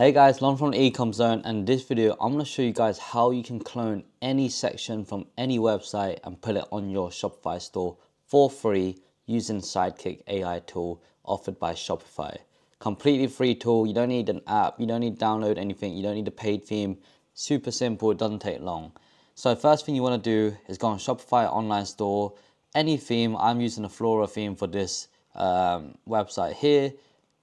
Hey guys, Lon from Ecom Zone and in this video I'm going to show you guys how you can clone any section from any website and put it on your Shopify store for free using Sidekick AI tool offered by Shopify. Completely free tool, you don't need an app, you don't need to download anything, you don't need a paid theme. Super simple, it doesn't take long. So first thing you want to do is go on Shopify online store, any theme, I'm using a Flora theme for this um, website here,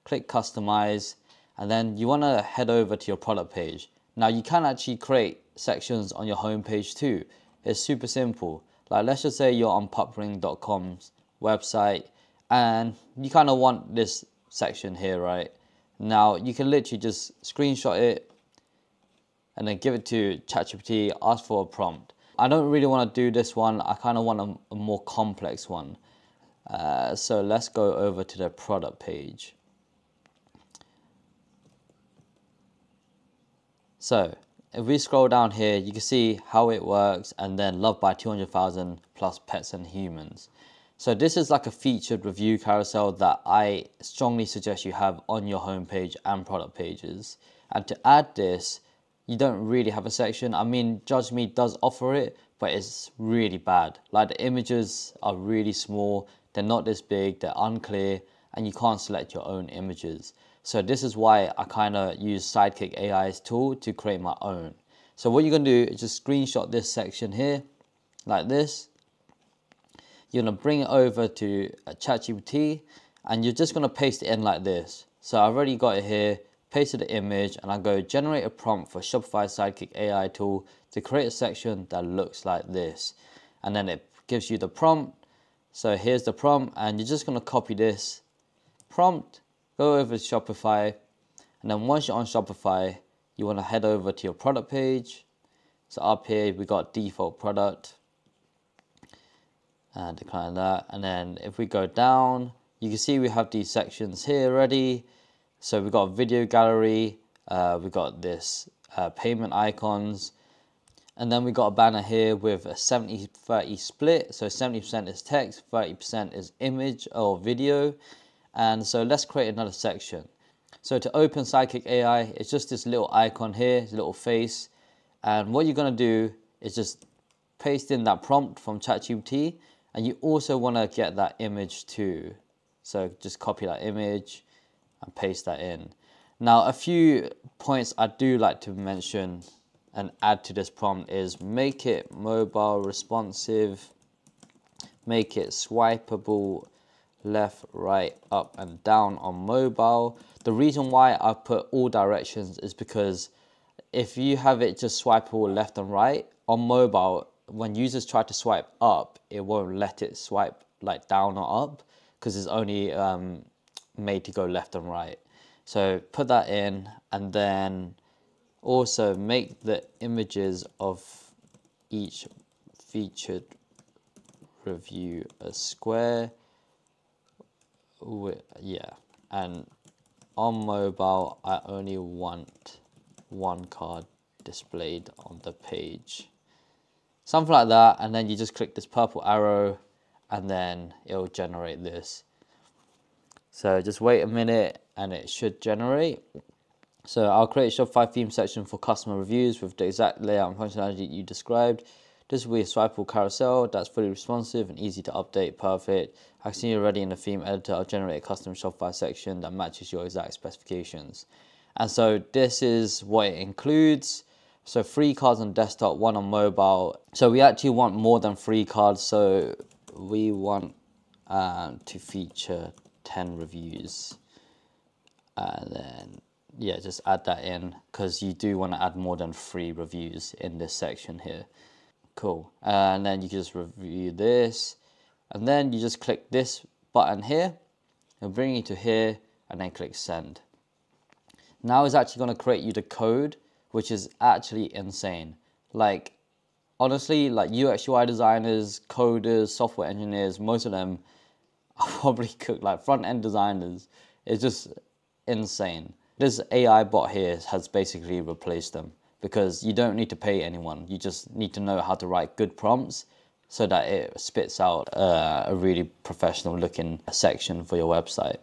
click customize and then you want to head over to your product page. Now you can actually create sections on your home page too. It's super simple. Like let's just say you're on pupring.com's website and you kind of want this section here, right? Now you can literally just screenshot it and then give it to ChatGPT, ask for a prompt. I don't really want to do this one. I kind of want a, a, more complex one. Uh, so let's go over to the product page. So if we scroll down here, you can see how it works and then loved by 200,000 plus pets and humans. So this is like a featured review carousel that I strongly suggest you have on your homepage and product pages. And to add this, you don't really have a section. I mean, Judge Me does offer it, but it's really bad. Like the images are really small, they're not this big, they're unclear, and you can't select your own images. So this is why I kind of use Sidekick AI's tool to create my own. So what you're going to do is just screenshot this section here, like this. You're going to bring it over to uh, ChatGPT, and you're just going to paste it in like this. So I've already got it here, pasted the image, and I go generate a prompt for Shopify Sidekick AI tool to create a section that looks like this. And then it gives you the prompt. So here's the prompt, and you're just going to copy this prompt go over to Shopify and then once you're on Shopify you want to head over to your product page. So up here we got default product and decline that. And then if we go down you can see we have these sections here already. So we've got video gallery uh, we got this uh, payment icons. And then we got a banner here with a 70-30 split. So 70% is text 30% is image or video and so let's create another section. So to open Sidekick AI, it's just this little icon here, this little face. And what you're gonna do is just paste in that prompt from ChatGPT and you also wanna get that image too. So just copy that image and paste that in. Now a few points I do like to mention and add to this prompt is make it mobile responsive, make it swipeable left, right, up and down on mobile. The reason why I put all directions is because if you have it just swipeable left and right, on mobile, when users try to swipe up, it won't let it swipe like down or up because it's only um, made to go left and right. So put that in and then also make the images of each featured review a square yeah. And on mobile I only want one card displayed on the page. Something like that and then you just click this purple arrow and then it'll generate this. So just wait a minute and it should generate. So I'll create a Shopify theme section for customer reviews with the exact layout and functionality you described this will be a swipeable carousel that's fully responsive and easy to update, perfect. You're already in the theme editor, I'll generate a custom Shopify section that matches your exact specifications. And so this is what it includes. So three cards on desktop, one on mobile. So we actually want more than three cards. So we want um, to feature 10 reviews. And then, yeah, just add that in because you do want to add more than three reviews in this section here. Cool. And then you can just review this. And then you just click this button here. It'll bring you to here and then click send. Now it's actually going to create you the code, which is actually insane. Like, honestly, like UX UI designers, coders, software engineers, most of them are probably cooked like front end designers. It's just insane. This AI bot here has basically replaced them because you don't need to pay anyone. You just need to know how to write good prompts so that it spits out uh, a really professional looking section for your website.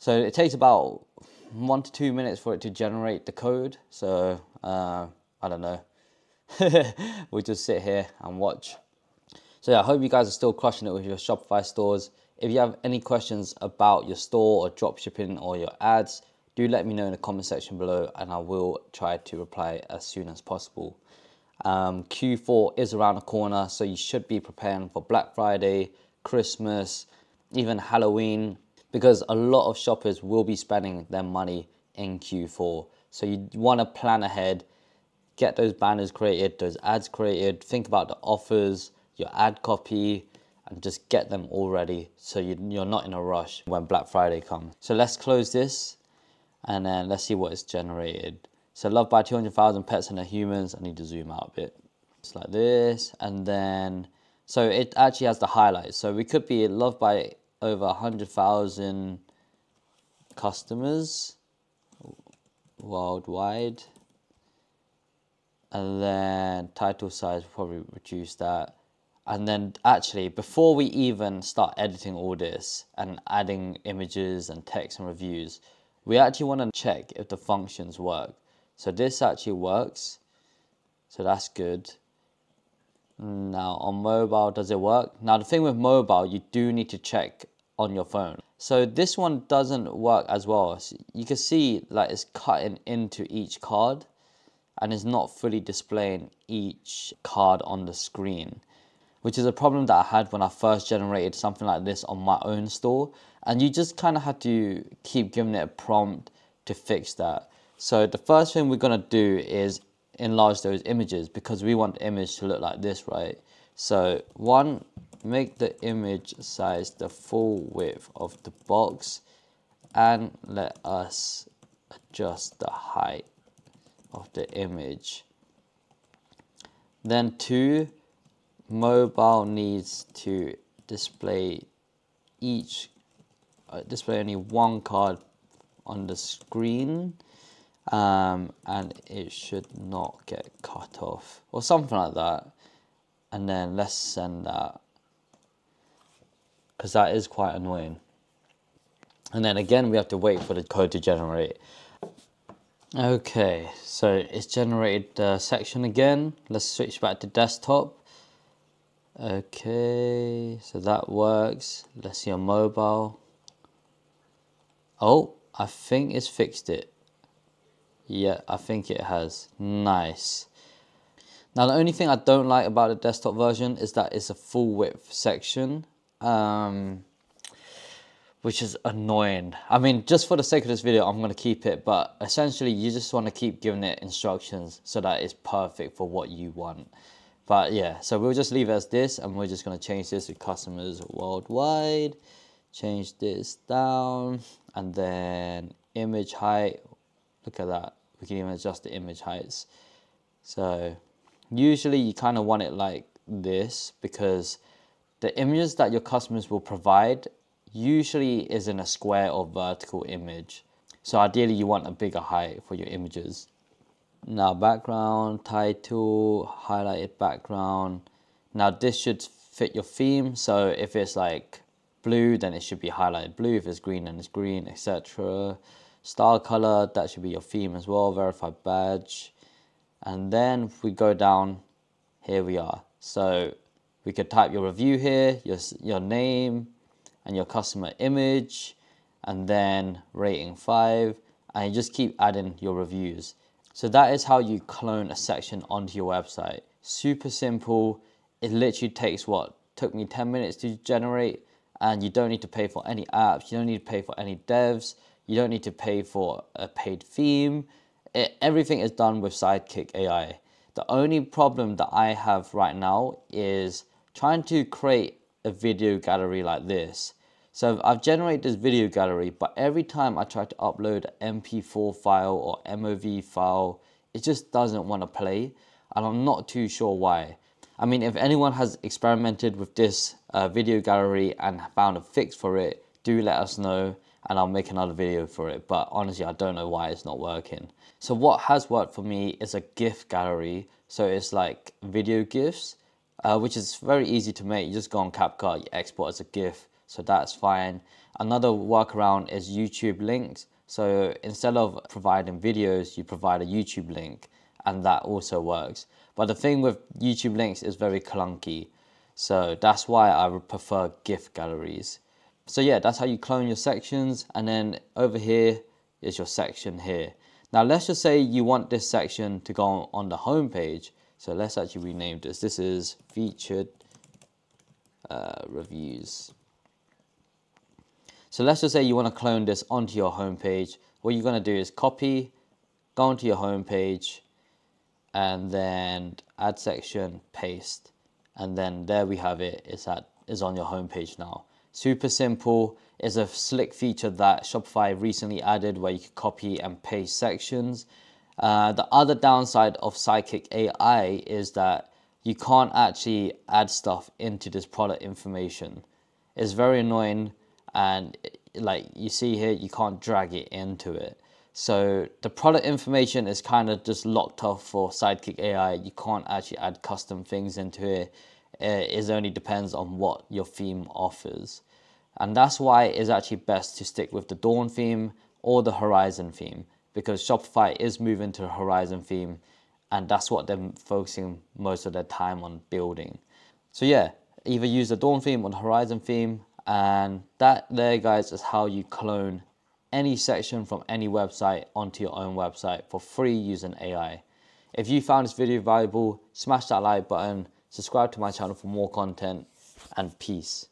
So it takes about one to two minutes for it to generate the code. So uh, I don't know. we'll just sit here and watch. So yeah, I hope you guys are still crushing it with your Shopify stores. If you have any questions about your store or drop shipping or your ads, do let me know in the comment section below and I will try to reply as soon as possible. Um, Q4 is around the corner, so you should be preparing for Black Friday, Christmas, even Halloween, because a lot of shoppers will be spending their money in Q4. So you want to plan ahead, get those banners created, those ads created, think about the offers, your ad copy, and just get them all ready so you, you're not in a rush when Black Friday comes. So let's close this and then let's see what it's generated. So loved by 200,000 pets and humans. I need to zoom out a bit. It's like this. And then, so it actually has the highlights. So we could be loved by over 100,000 customers worldwide. And then title size, probably reduce that. And then actually, before we even start editing all this and adding images and text and reviews, we actually want to check if the functions work. So this actually works. So that's good. Now on mobile, does it work? Now the thing with mobile, you do need to check on your phone. So this one doesn't work as well. So you can see like it's cutting into each card and it's not fully displaying each card on the screen which is a problem that I had when I first generated something like this on my own store. And you just kind of had to keep giving it a prompt to fix that. So the first thing we're going to do is enlarge those images because we want the image to look like this, right? So one, make the image size the full width of the box and let us adjust the height of the image. Then two, mobile needs to display each uh, display only one card on the screen um, and it should not get cut off or something like that. And then let's send that because that is quite annoying. And then again we have to wait for the code to generate. Okay so it's generated the section again. Let's switch back to desktop Okay, so that works. Let's see on mobile. Oh, I think it's fixed it. Yeah, I think it has. Nice. Now, the only thing I don't like about the desktop version is that it's a full width section, um, which is annoying. I mean, just for the sake of this video, I'm going to keep it, but essentially, you just want to keep giving it instructions so that it's perfect for what you want. But yeah, so we'll just leave it as this and we're just to change this to customers worldwide. Change this down and then image height. Look at that. We can even adjust the image heights. So usually you kind of want it like this because the images that your customers will provide usually is in a square or vertical image. So ideally you want a bigger height for your images. Now background, title, highlighted background. Now this should fit your theme. So if it's like blue, then it should be highlighted blue. If it's green, then it's green, etc. Style color, that should be your theme as well. Verified badge. And then we go down, here we are. So we could type your review here, your, your name and your customer image, and then rating five, and you just keep adding your reviews. So that is how you clone a section onto your website. Super simple. It literally takes what took me 10 minutes to generate and you don't need to pay for any apps. You don't need to pay for any devs. You don't need to pay for a paid theme. It, everything is done with Sidekick AI. The only problem that I have right now is trying to create a video gallery like this. So I've generated this video gallery, but every time I try to upload an MP4 file or MOV file, it just doesn't want to play. And I'm not too sure why. I mean, if anyone has experimented with this uh, video gallery and found a fix for it, do let us know and I'll make another video for it. But honestly, I don't know why it's not working. So what has worked for me is a GIF gallery. So it's like video GIFs, uh, which is very easy to make. You just go on CapCut, you export as a GIF so that's fine. Another workaround is YouTube links. So instead of providing videos, you provide a YouTube link and that also works. But the thing with YouTube links is very clunky. So that's why I would prefer GIF galleries. So yeah, that's how you clone your sections. And then over here is your section here. Now let's just say you want this section to go on the home page. So let's actually rename this. This is featured uh, reviews. So let's just say you want to clone this onto your homepage. What you're going to do is copy, go onto your homepage, and then add section, paste, and then there we have it. It's at is on your homepage now. Super simple. Is a slick feature that Shopify recently added where you can copy and paste sections. Uh, the other downside of Sidekick AI is that you can't actually add stuff into this product information. It's very annoying and like you see here, you can't drag it into it. So the product information is kind of just locked off for Sidekick AI. You can't actually add custom things into it. It only depends on what your theme offers. And that's why it's actually best to stick with the Dawn theme or the Horizon theme because Shopify is moving to the Horizon theme and that's what they're focusing most of their time on building. So yeah, either use the Dawn theme or the Horizon theme and that there guys is how you clone any section from any website onto your own website for free using AI. If you found this video valuable, smash that like button, subscribe to my channel for more content, and peace.